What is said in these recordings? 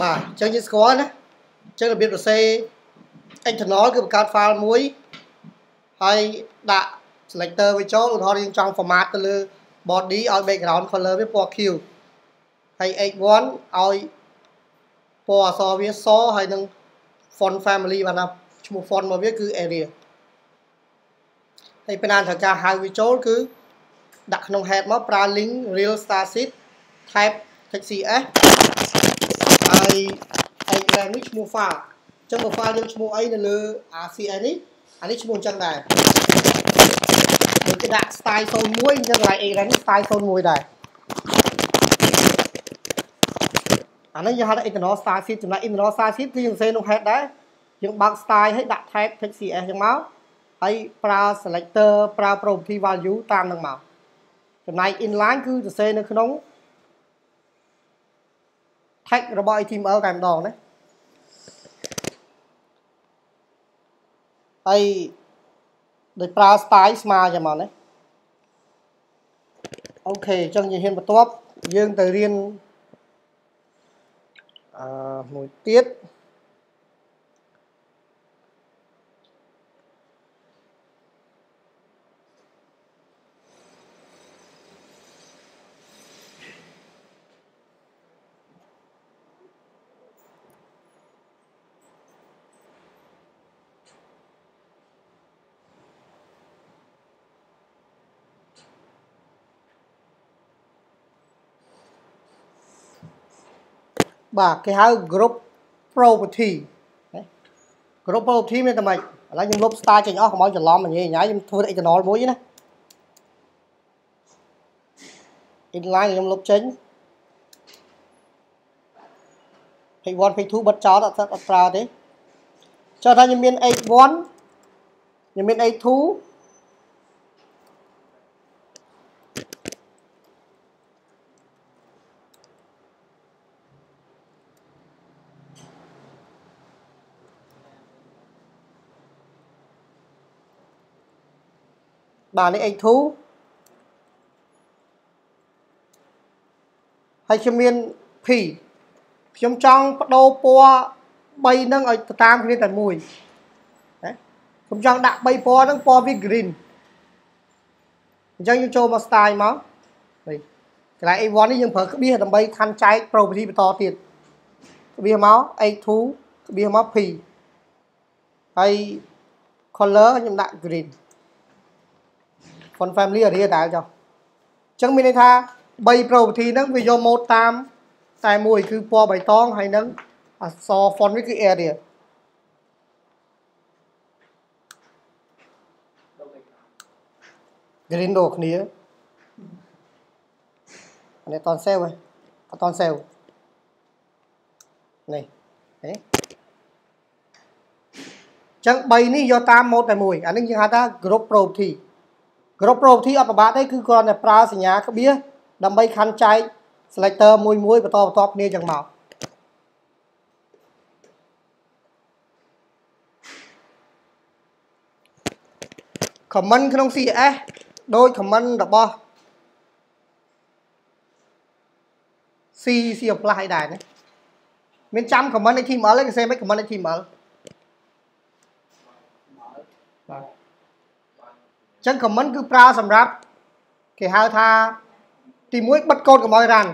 បាទអញ្ចឹងយើងស្គាល់ណាអញ្ចឹងរបៀបសរសេរ external គឺបង្កើត file មួយហើយដាក់ selector វាចូលឧទាហរណ៍យើងចង់ format ទៅលើ body ឲ្យ background color វាពណ៌ខៀវហើយ h1 ឲ្យពណ៌អក្សរវាសហើយនឹង font family បានណាឈ្មោះ font របស់វាគឺ area ហើយពេលណាត្រូវការហៅវាចូលគឺដាក់ក្នុង head មកប្រើ link real star sheet type text.cs ហើយ exam នេះឈ្មោះ file អញ្ចឹងបើ file យើងឈ្មោះអីនៅលើ RCS នេះអានេះឈ្មោះអញ្ចឹងដែរយើងគេដាក់ style 01អញ្ចឹងកន្លែង exam នេះ style 01ដែរអានេះយើងហៅថា internal style sheet ចំណែក internal style sheet គឺយើងសេនៅ head ដែរយើងបើក style ហើយដាក់ tag text.cs អញ្ចឹងមកហើយប្រើ selector ប្រើ property value តាមនឹងមកចំណែក inline គឺសរសេរនៅក្នុង tag របស់ HTML តែម្ដងណាហើយដោយប្រើ style ស្មើចាំមកណាអូខេអញ្ចឹងយើងហ៊ានបន្ទាប់យើងទៅរៀនអឺមួយទៀត បាទគេហៅ group property group property មានតែម៉េចឥឡូវខ្ញុំលុប style ចេញអស់កុំឲ្យច្រឡំញ៉ៃញ៉ៃខ្ញុំធ្វើ external មួយណា inline ខ្ញុំលុបចេញ page 1 page 2បិទចោលអត់អត់ប្រើទេចុះថាខ្ញុំមាន h1 ខ្ញុំមាន h2 បាទនេះ x2 ហើយខ្ញុំមាន p ខ្ញុំចង់បដូរពណ៌3ហ្នឹងឲ្យទៅតាមគ្នាតែមួយណាខ្ញុំចង់ដាក់3ពណ៌ហ្នឹងពណ៌វា green អញ្ចឹងយើងចូលមក style មកនេះកន្លែង A1 នេះយើងប្រើក្បៀសដើម្បីខណ្ឌចែក property បន្តទៀតក្បៀសមក A2 ក្បៀសមក P ហើយ color ខ្ញុំដាក់ green font family area ដែរចុះអញ្ចឹងមានន័យថា3 property ហ្នឹងវាយក mode តាមតែមួយគឺពណ៌បៃតងហើយនឹងអក្សរ font នេះគឺ area ក្រៀនដូចគ្នានេះអត់តសេវអត់តសេវនេះនេះចឹង3នេះយកតាម mode តែមួយអានេះយើងហៅថា group property group property អត់ប្របាក់ទេគឺគ្រាន់តែប្រើសញ្ញាក្បៀសដើម្បីខណ្ឌចែក selector មួយមួយបន្តបន្តគ្នាចឹងមក comment ក្នុង CS ដូច comment របស់ C C+ ឲ្យដែរណាមានចាំ comment HTML ទេគេសេមិន comment HTML បាទ អញ្ចឹង comment គឺប្រើសម្រាប់គេហៅថាទី1បិទកូដកុំឲ្យរ៉ាន់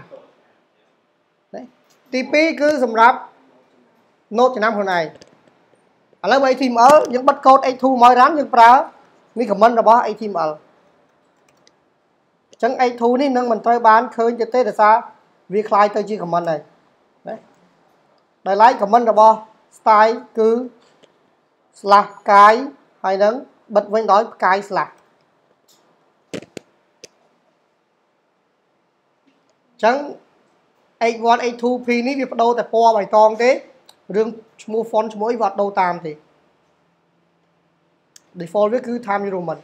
ទី2គឺសម្រាប់ note ចំណាំខ្លួនឯងឥឡូវ HTML យើងបិទកូដ H2 មករ៉ាន់យើងប្រើនេះ comment របស់ HTML អញ្ចឹង H2 នេះនឹងមិនត្រូវបានឃើញទេទេដោយសារវាคล้ายទៅជា comment ហើយណាដោយឡែក comment របស់ style គឺ slash ផ្កាយហើយនឹងបិទវិញដោយផ្កាយ slash ចឹង H1 H2 P នេះវាបដូរតែពណ៌បៃតងទេរឿងឈ្មោះ font ឈ្មោះអីវាអត់ដូរតាមទេ default វាគឺ Times New Roman